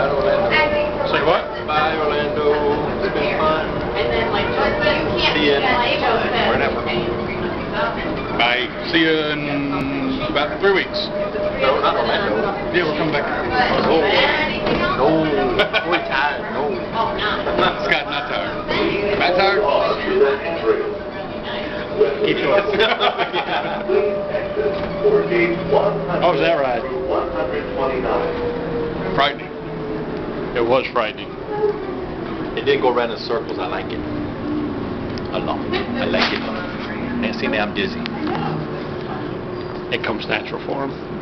Bye, Orlando. Say what? Bye, Orlando. It's been fun. And then like Joe said, you can't See ya. do that, like Joe said. Whenever. Bye. See you in about three weeks. No, not Orlando. Yeah, we're coming back. Oh. Anything else? No. Boy, tired. No. Oh, no. Scott, not tired. Matt tired? Keep going. Oh, How was that ride? 129. Frightening. It was frightening. It didn't go around in circles. I like it. A lot. I like it. Next thing now I'm dizzy. It comes natural for him.